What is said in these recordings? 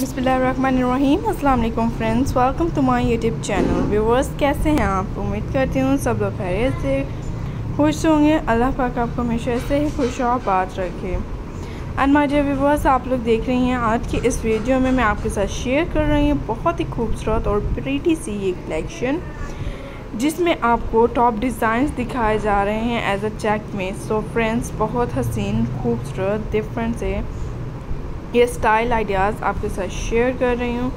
Allam friends welcome to my YouTube channel viewers कैसे हैं आप? उम्मीद करती हूँ सब लोग खैरियत से खुश होंगे। अल्लाह पाक आपको हमेशा ऐसे ही खुश और बात रखे। एंड माय डियर व्यूवर्स आप लोग देख रही हैं आज की इस वीडियो में मैं आपके साथ शेयर कर रही हूँ बहुत ही खूबसूरत और प्रीटी सी ये कलेक्शन जिसमें आपको टॉप डिज़ाइंस दिखाए जा रहे हैं एज अ चेक में। सो फ्रेंड्स बहुत हसीन, खूबसूरत डिफरेंट से ये स्टाइल आइडियाज़ आपके साथ शेयर कर रही हूँ।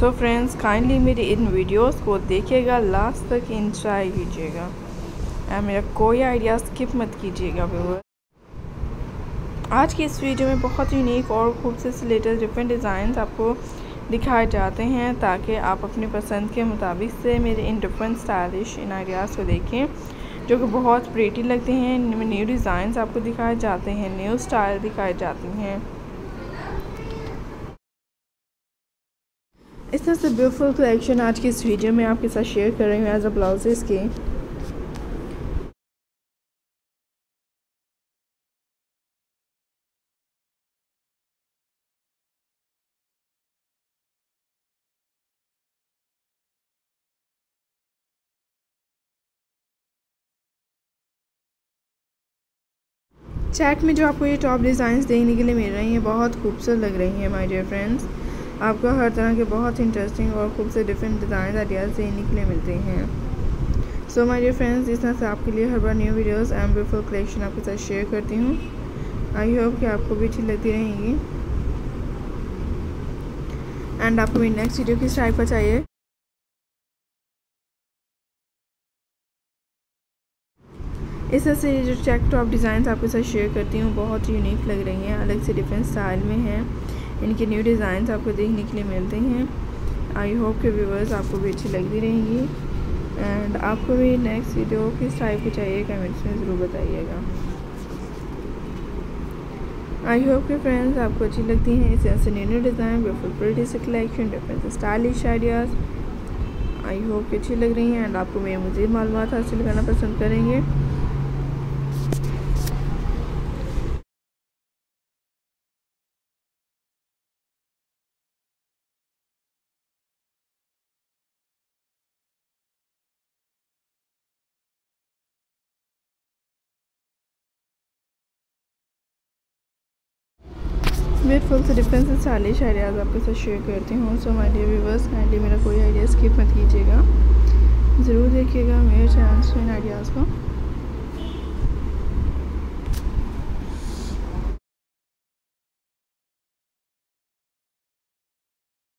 सो फ्रेंड्स काइंडली मेरी इन वीडियोस को देखिएगा लास्ट तक इंजॉय कीजिएगा। एंड मेरा कोई आइडिया स्किप मत कीजिएगा व्यूवर आज की इस वीडियो में बहुत यूनिक और खूबसूरत से लेटेस्ट डिफरेंट डिज़ाइन आपको दिखाए जाते हैं, ताकि आप अपनी पसंद के मुताबिक से मेरे इन डिफरेंट स्टाइलिश इन आइडियाज़ को देखें, जो कि बहुत प्रेटी लगते हैं। न्यू डिज़ाइन आपको दिखाए जाते हैं न्यू स्टाइल दिखाए जाती हैं। इस तरह से ब्यूटीफुल कलेक्शन आज की इस वीडियो में आपके साथ शेयर कर रही हूँ एज अ ब्लाउजेस के। चैक में जो आपको ये टॉप डिज़ाइंस देखने के लिए मिल रही हैं, बहुत खूबसूरत लग रही हैं माय डियर फ्रेंड्स आपको हर तरह के बहुत इंटरेस्टिंग और खूब से डिफरेंट डिज़ाइन आइडियाज़ देखने के लिए मिलते हैं। सो माय डियर फ्रेंड्स इस तरह से आपके लिए हर बार new videos and beautiful collection आपके साथ शेयर करती हूँ। आई होप कि आपको भी अच्छी लगती रहेंगी। एंड आपको मेरी नेक्स्ट वीडियो किस टाइप का चाहिए? इस तरह से जो चेक टॉप डिज़ाइन आपके साथ शेयर करती हूँ, बहुत यूनिक लग रही हैं, अलग से डिफरेंट स्टाइल में हैं। इनके न्यू डिज़ाइन आपको देखने के लिए मिलते हैं। आई होप के व्यूवर्स आपको भी अच्छी लगती रहेंगी। एंड आपको भी नेक्स्ट वीडियो किस टाइप की चाहिए कमेंट्स में ज़रूर बताइएगा। आई होप के फ्रेंड्स आपको अच्छी लगती हैं। इस ऐसे न्यू न्यू डिज़ाइन बिल्कुल प्रिटी से collection different stylish ideas I hope अच्छी लग रही हैं। एंड आपको मेरे मज़ीद मालूम हासिल करना पसंद करेंगे। ब्यूटीफुल से डिफरेंस से स्टाइलिश आइडियाज़ आपके साथ शेयर करती हूँ। So my dear viewers kindly मेरा कोई आइडिया स्किप मत कीजिएगा। ज़रूर देखिएगा मेरे चैनल से इन आइडियाज़ को।